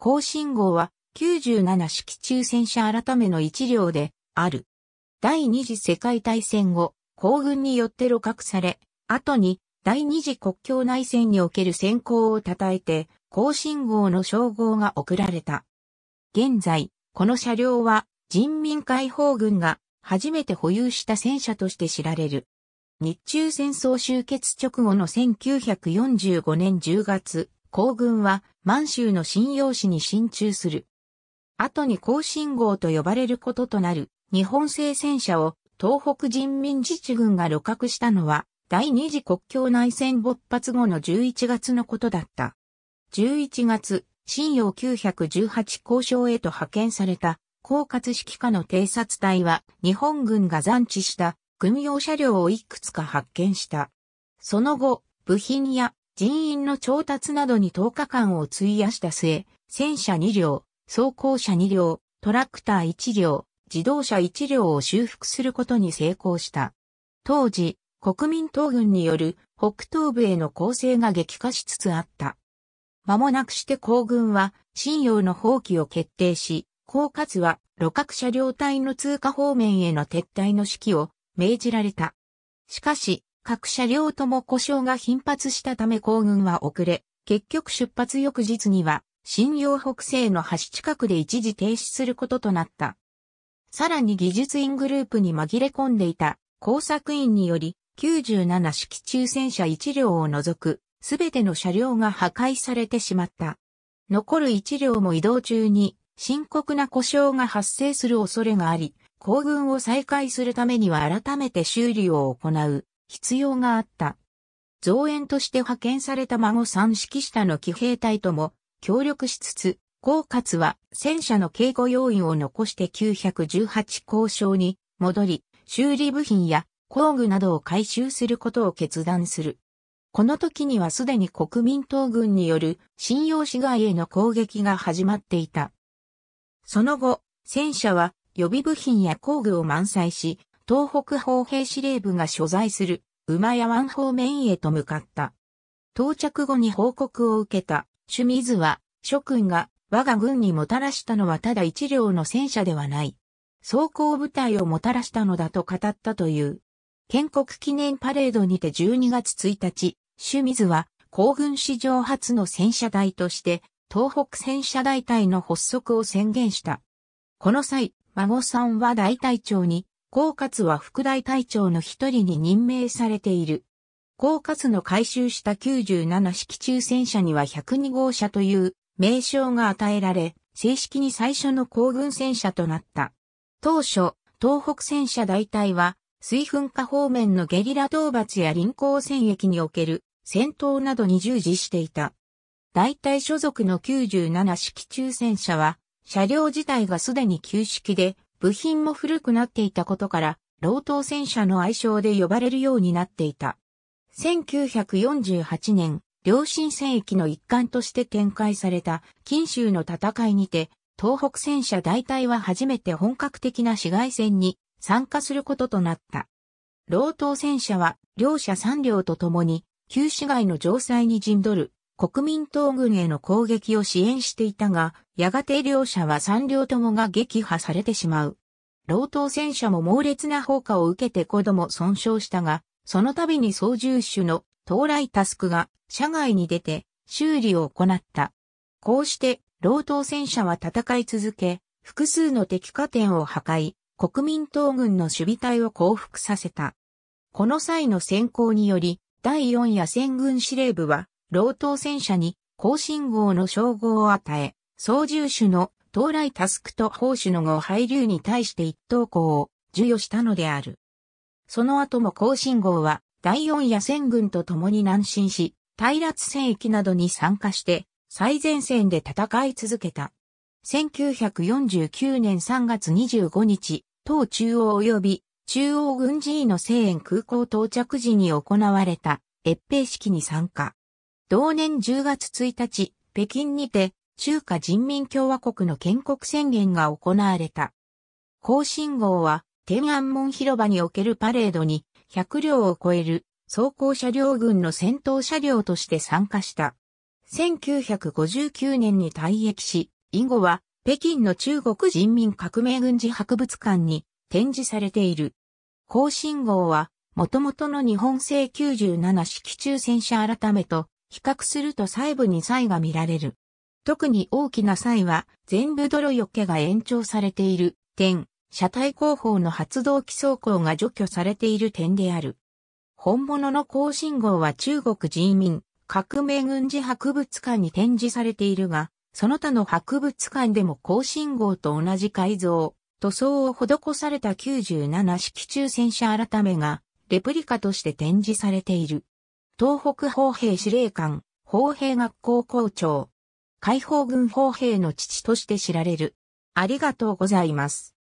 甲信号は97式中戦車改めの一両である。第二次世界大戦後、皇軍によって露獲され、後に第二次国境内戦における先行を称えて、甲信号の称号が贈られた。現在、この車両は人民解放軍が初めて保有した戦車として知られる。日中戦争終結直後の1945年10月、皇軍は満州の新用紙に進駐する。後に甲信号と呼ばれることとなる日本製戦車を東北人民自治軍が露獲したのは第二次国境内戦勃発後の11月のことだった。11月、新陽918交渉へと派遣された、高括指揮下の偵察隊は、日本軍が残地した軍用車両をいくつか発見した。その後、部品や人員の調達などに10日間を費やした末、戦車2両、装甲車2両、トラクター1両、自動車1両を修復することに成功した。当時、国民党軍による北東部への攻勢が激化しつつあった。間もなくして皇軍は、信用の放棄を決定し、高勝は、路角車両隊の通過方面への撤退の指揮を命じられた。しかし、各車両とも故障が頻発したため行軍は遅れ、結局出発翌日には、新陽北西の橋近くで一時停止することとなった。さらに技術員グループに紛れ込んでいた工作員により、97式中戦車1両を除くすべての車両が破壊されてしまった。残る一両も移動中に深刻な故障が発生する恐れがあり、行軍を再開するためには改めて修理を行う必要があった。増援として派遣された孫三式下の騎兵隊とも協力しつつ、高勝は戦車の警護要員を残して918交渉に戻り、修理部品や工具などを回収することを決断する。この時にはすでに国民党軍による信用市街への攻撃が始まっていた。その後、戦車は予備部品や工具を満載し、東北砲兵司令部が所在する馬屋湾方面へと向かった。到着後に報告を受けた清水は諸君が我が軍にもたらしたのはただ一両の戦車ではない。装甲部隊をもたらしたのだと語ったという。建国記念パレードにて12月1日、清水は皇軍史上初の戦車隊として東北戦車大隊の発足を宣言した。この際、孫さんは大隊長に、高勝は副大隊長の一人に任命されている。高勝の回収した97式中戦車には102号車という名称が与えられ、正式に最初の皇軍戦車となった。当初、東北戦車大隊は水噴火方面のゲリラ討伐や臨港戦役における戦闘などに従事していた。大隊所属の97式中戦車は、車両自体がすでに旧式で、部品も古くなっていたことから、老頭戦車の愛称で呼ばれるようになっていた。1948年、両新戦役の一環として展開された近州の戦いにて、東北戦車大隊は初めて本格的な市街戦に参加することとなった。老頭戦車は両者3両とともに旧市街の城塞に陣取る国民党軍への攻撃を支援していたが、やがて両者は3両ともが撃破されてしまう。老頭戦車も猛烈な砲火を受けて子供損傷したが、その度に操縦手の到来タスクが車外に出て修理を行った。こうして老頭戦車は戦い続け、複数の敵火点を破壊、国民党軍の守備隊を降伏させた。この際の先行により、第4野戦軍司令部は、老頭戦車に、高信号の称号を与え、操縦手の到来タスクと砲手の後配流に対して一等項を授与したのである。その後も高信号は、第4野戦軍と共に南進し、平落戦役などに参加して、最前線で戦い続けた。1949年3月25日、党中央及び中央軍事委の西園空港到着時に行われた越兵式に参加。同年10月1日、北京にて中華人民共和国の建国宣言が行われた。高信号は天安門広場におけるパレードに100両を超える装甲車両軍の戦闘車両として参加した。1959年に退役し、以後は北京の中国人民革命軍事博物館に展示されている。高信号は、元々の日本製97式中戦車改めと比較すると細部に差異が見られる。特に大きな差異は、全部泥よけが延長されている点、車体後方の発動機走行が除去されている点である。本物の高信号は中国人民革命軍事博物館に展示されているが、その他の博物館でも高信号と同じ改造、塗装を施された97式中戦車改めが、レプリカとして展示されている。東北砲兵司令官、砲兵学校校長。解放軍砲兵の父として知られる。ありがとうございます。